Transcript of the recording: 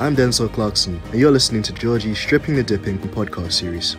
I'm Denzel Clarkson, and you're listening to Georgie Stripping the Dipping podcast series.